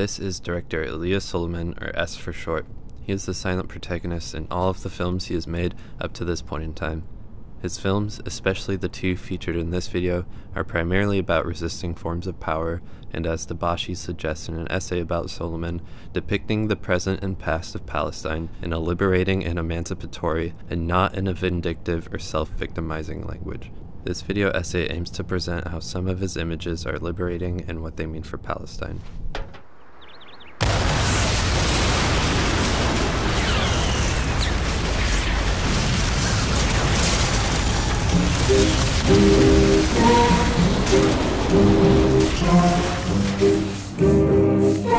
This is director Elias Suleiman, or S for short. He is the silent protagonist in all of the films he has made up to this point in time. His films, especially the two featured in this video, are primarily about resisting forms of power, and as Dabashi suggests in an essay about Suleiman, depicting the present and past of Palestine in a liberating and emancipatory, and not in a vindictive or self-victimizing language. This video essay aims to present how some of his images are liberating and what they mean for Palestine.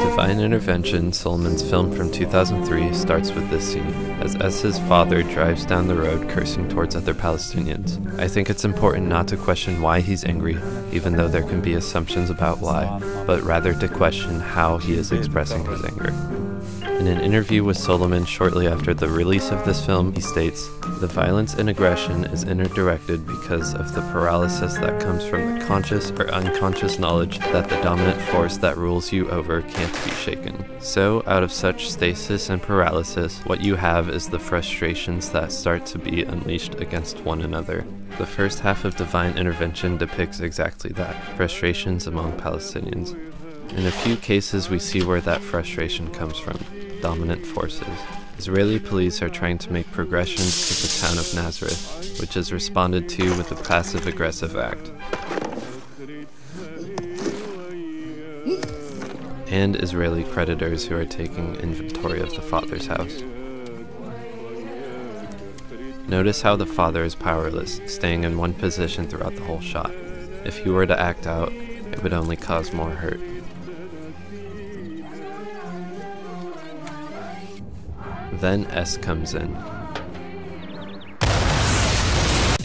Divine Intervention, Suleiman's film from 2003, starts with this scene, as S's father drives down the road cursing towards other Palestinians. I think it's important not to question why he's angry, even though there can be assumptions about why, but rather to question how he is expressing his anger. In an interview with Suleiman shortly after the release of this film, he states, The violence and aggression is inner-directed because of the paralysis that comes from the conscious or unconscious knowledge that the dominant force that rules you over can't be shaken. So, out of such stasis and paralysis, what you have is the frustrations that start to be unleashed against one another. The first half of Divine Intervention depicts exactly that frustrations among Palestinians. In a few cases, we see where that frustration comes from dominant forces. Israeli police are trying to make progressions to the town of Nazareth, which is responded to with a passive aggressive act. And Israeli creditors who are taking inventory of the father's house. Notice how the father is powerless, staying in one position throughout the whole shot. If he were to act out, it would only cause more hurt. Then S comes in.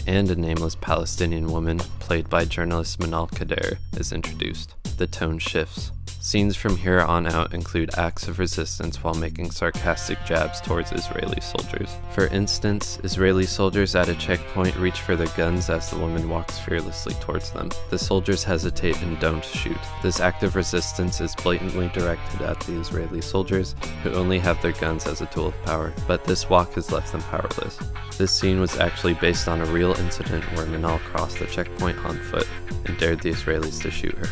And a nameless Palestinian woman, played by journalist Manal Khader, is introduced. The tone shifts. Scenes from here on out include acts of resistance while making sarcastic jabs towards Israeli soldiers. For instance, Israeli soldiers at a checkpoint reach for their guns as the woman walks fearlessly towards them. The soldiers hesitate and don't shoot. This act of resistance is blatantly directed at the Israeli soldiers, who only have their guns as a tool of power, but this walk has left them powerless. This scene was actually based on a real incident where Manal crossed the checkpoint on foot and dared the Israelis to shoot her,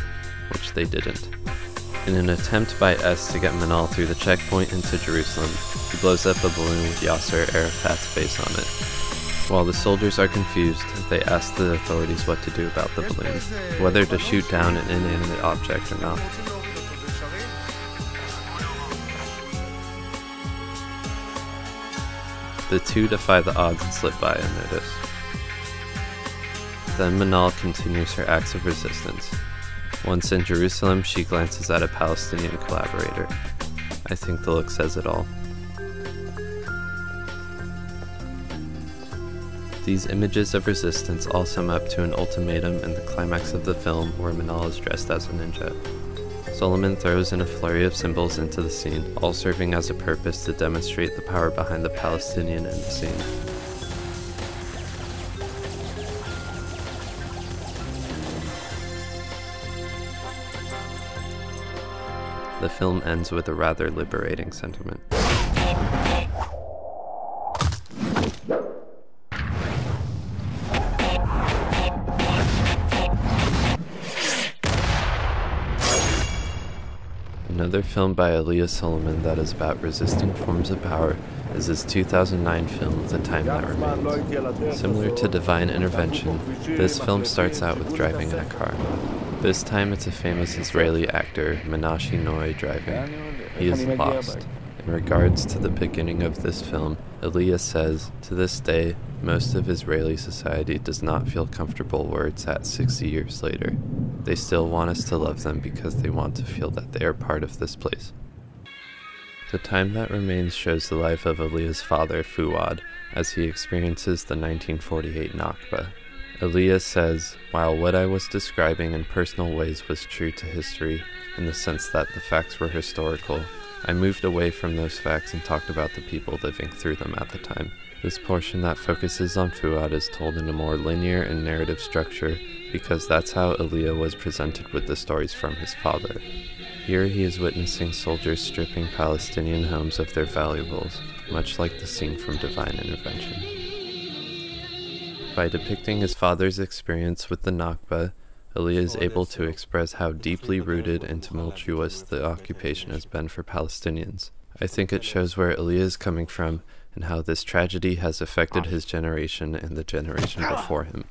which they didn't. In an attempt by S to get Manal through the checkpoint into Jerusalem, he blows up a balloon with Yasser Arafat's face on it. While the soldiers are confused, they ask the authorities what to do about the balloon, whether to shoot down an inanimate object or not. The two defy the odds and slip by unnoticed. Then Manal continues her acts of resistance, once in Jerusalem, she glances at a Palestinian collaborator. I think the look says it all. These images of resistance all sum up to an ultimatum in the climax of the film where Manal is dressed as a ninja. Suleiman throws in a flurry of symbols into the scene, all serving as a purpose to demonstrate the power behind the Palestinian in the scene. The film ends with a rather liberating sentiment. Another film by Elias Suleiman that is about resisting forms of power is his 2009 film The Time That Remains. Similar to Divine Intervention, this film starts out with driving in a car. This time it's a famous Israeli actor, Menashe Noy, driving. He is lost. In regards to the beginning of this film, Elias says, To this day, most of Israeli society does not feel comfortable where it's at 60 years later. They still want us to love them because they want to feel that they are part of this place. The Time That Remains shows the life of Elias' father, Fuad, as he experiences the 1948 Nakba, Elias says, while what I was describing in personal ways was true to history, in the sense that the facts were historical, I moved away from those facts and talked about the people living through them at the time. This portion that focuses on Fuad is told in a more linear and narrative structure because that's how Elia was presented with the stories from his father. Here he is witnessing soldiers stripping Palestinian homes of their valuables, much like the scene from Divine Intervention. By depicting his father's experience with the Nakba, Elia is able to express how deeply rooted and tumultuous the occupation has been for Palestinians. I think it shows where Elia is coming from and how this tragedy has affected his generation and the generation before him.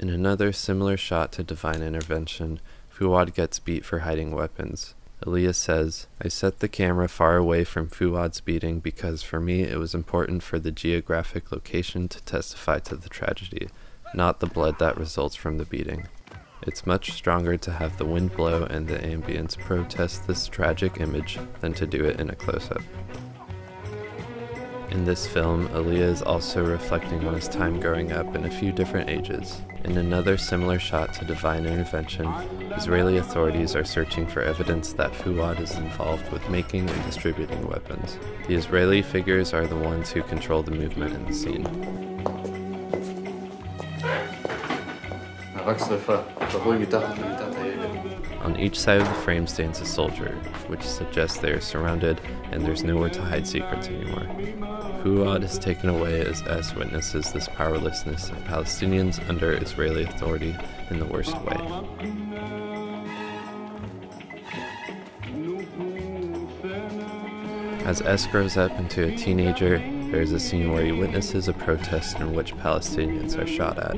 In another similar shot to Divine Intervention, Fuad gets beat for hiding weapons. Elia says, I set the camera far away from Fuad's beating because for me it was important for the geographic location to testify to the tragedy, not the blood that results from the beating. It's much stronger to have the wind blow and the ambience protest this tragic image than to do it in a close up. In this film, Elia is also reflecting on his time growing up in a few different ages. In another similar shot to Divine Intervention, Israeli authorities are searching for evidence that Fuad is involved with making and distributing weapons. The Israeli figures are the ones who control the movement in the scene. On each side of the frame stands a soldier, which suggests they are surrounded and there's nowhere to hide secrets anymore. Fuad is taken away as S witnesses this powerlessness of Palestinians under Israeli authority in the worst way. As S grows up into a teenager, there is a scene where he witnesses a protest in which Palestinians are shot at.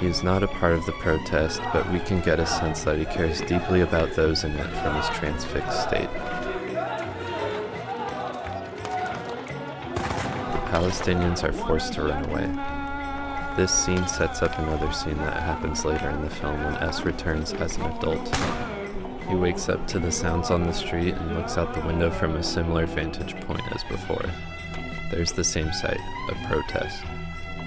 He is not a part of the protest, but we can get a sense that he cares deeply about those in it from his transfixed state. The Palestinians are forced to run away. This scene sets up another scene that happens later in the film when S returns as an adult. He wakes up to the sounds on the street and looks out the window from a similar vantage point as before. There's the same sight, a protest.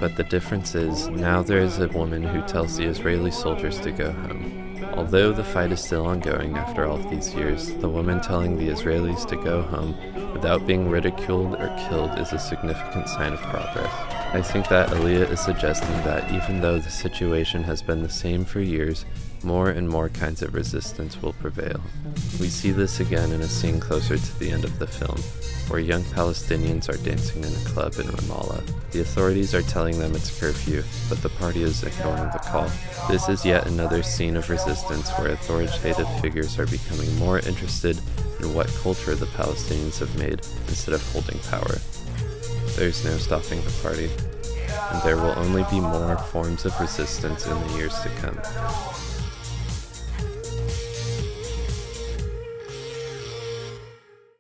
But the difference is, now there is a woman who tells the Israeli soldiers to go home. Although the fight is still ongoing after all these years, the woman telling the Israelis to go home without being ridiculed or killed is a significant sign of progress. I think that Elia is suggesting that even though the situation has been the same for years, more and more kinds of resistance will prevail. We see this again in a scene closer to the end of the film, where young Palestinians are dancing in a club in Ramallah. The authorities are telling them it's curfew, but the party is ignoring the call. This is yet another scene of resistance where authoritative figures are becoming more interested in what culture the Palestinians have made instead of holding power. There's no stopping the party, and there will only be more forms of resistance in the years to come.